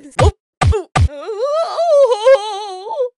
clubs. Oop.